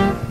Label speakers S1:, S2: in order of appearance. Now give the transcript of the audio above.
S1: Bye.